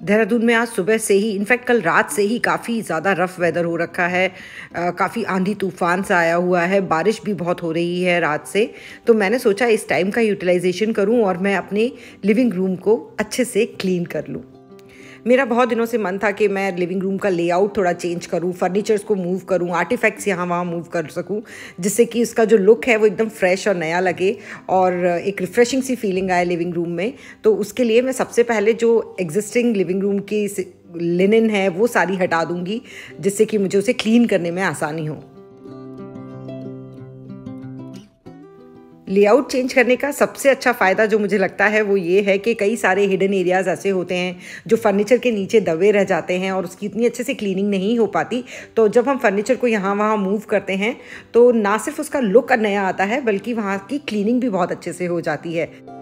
देहरादून में आज सुबह से ही इनफैक्ट कल रात से ही काफ़ी ज़्यादा रफ़ वेदर हो रखा है। काफ़ी आंधी तूफ़ान सा आया हुआ है, बारिश भी बहुत हो रही है रात से। तो मैंने सोचा इस टाइम का यूटिलाइजेशन करूँ और मैं अपने लिविंग रूम को अच्छे से क्लीन कर लूँ। मेरा बहुत दिनों से मन था कि मैं लिविंग रूम का लेआउट थोड़ा चेंज करूँ फर्नीचर्स को मूव करूँ आर्टिफैक्ट्स यहाँ वहाँ मूव कर सकूँ, जिससे कि उसका जो लुक है वो एकदम फ्रेश और नया लगे और एक रिफ़्रेशिंग सी फीलिंग आए लिविंग रूम में। तो उसके लिए मैं सबसे पहले जो एग्जिस्टिंग लिविंग रूम की लिनन है वो सारी हटा दूँगी, जिससे कि मुझे उसे क्लीन करने में आसानी हो। लेआउट चेंज करने का सबसे अच्छा फ़ायदा जो मुझे लगता है वो ये है कि कई सारे हिडन एरियाज़ ऐसे होते हैं जो फर्नीचर के नीचे दबे रह जाते हैं और उसकी इतनी अच्छे से क्लीनिंग नहीं हो पाती। तो जब हम फर्नीचर को यहाँ वहाँ मूव करते हैं तो ना सिर्फ़ उसका लुक नया आता है, बल्कि वहाँ की क्लीनिंग भी बहुत अच्छे से हो जाती है।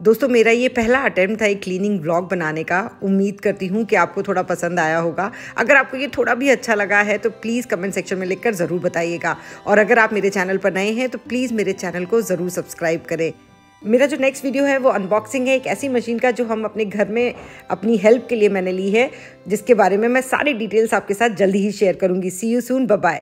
दोस्तों, मेरा ये पहला अटेम्प्ट था एक क्लीनिंग ब्लॉग बनाने का। उम्मीद करती हूँ कि आपको थोड़ा पसंद आया होगा। अगर आपको ये थोड़ा भी अच्छा लगा है तो प्लीज़ कमेंट सेक्शन में लिखकर ज़रूर बताइएगा। और अगर आप मेरे चैनल पर नए हैं तो प्लीज़ मेरे चैनल को ज़रूर सब्सक्राइब करें। मेरा जो नेक्स्ट वीडियो है, वो अनबॉक्सिंग है। एक ऐसी मशीन का जो हम अपने घर में अपनी हेल्प के लिए मैंने ली है, जिसके बारे में मैं सारी डिटेल्स आपके साथ जल्दी ही शेयर करूँगी। सी यू सून बाय